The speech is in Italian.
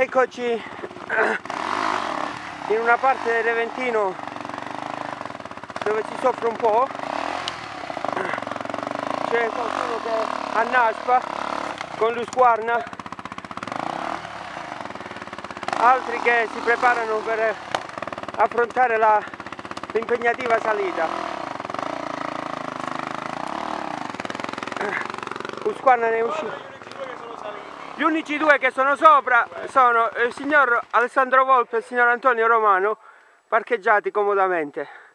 Eccoci in una parte dell'Eventino dove si soffre un po'. C'è qualcuno che annaspa con l'usquarna, altri che si preparano per affrontare l'impegnativa salita. Usquarna ne è uscito. Gli unici due che sono sopra sono il signor Alessandro Volpe e il signor Antonio Romano parcheggiati comodamente.